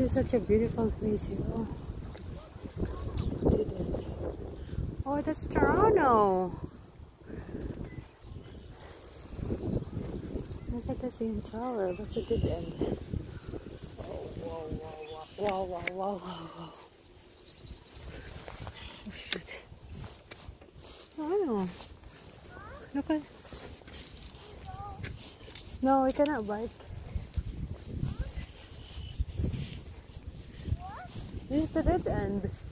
is such a beautiful place here. Oh, oh that's Toronto. Look at the CN Tower. That's a good end. Whoa, whoa, whoa, whoa, whoa, whoa, whoa. Oh, shit. Oh, Look at. No, we cannot bike. This is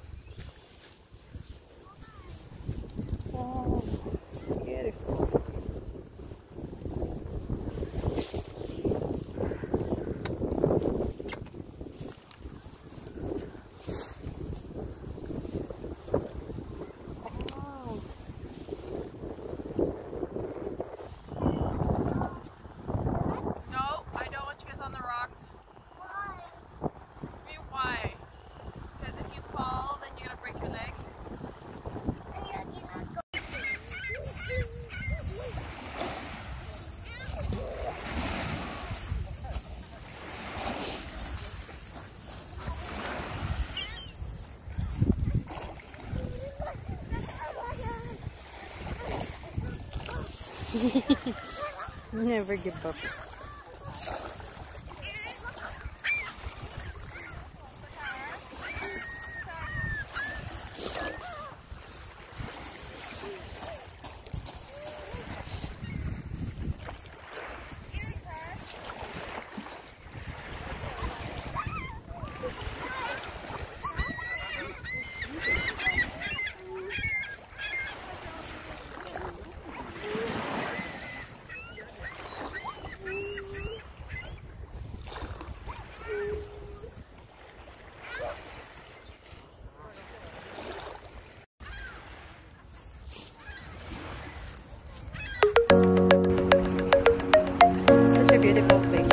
Never give up. beautiful place.